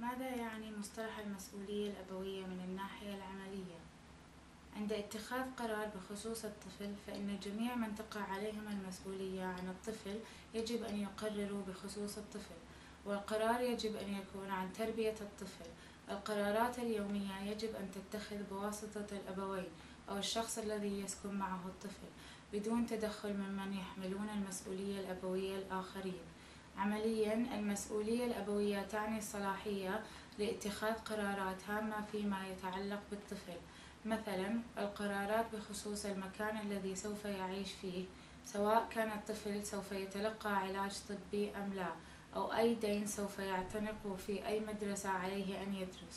ماذا يعني مصطلح المسؤولية الأبوية من الناحية العملية؟ عند اتخاذ قرار بخصوص الطفل فإن جميع من تقع عليهم المسؤولية عن الطفل يجب أن يقرروا بخصوص الطفل والقرار يجب أن يكون عن تربية الطفل القرارات اليومية يجب أن تتخذ بواسطة الأبوين أو الشخص الذي يسكن معه الطفل بدون تدخل ممن يحملون المسؤولية الأبوية الآخرين عمليا المسؤولية الأبوية تعني الصلاحية لاتخاذ قرارات هامة فيما يتعلق بالطفل. مثلا القرارات بخصوص المكان الذي سوف يعيش فيه سواء كان الطفل سوف يتلقى علاج طبي أم لا أو أي دين سوف يعتنقه في أي مدرسة عليه أن يدرس.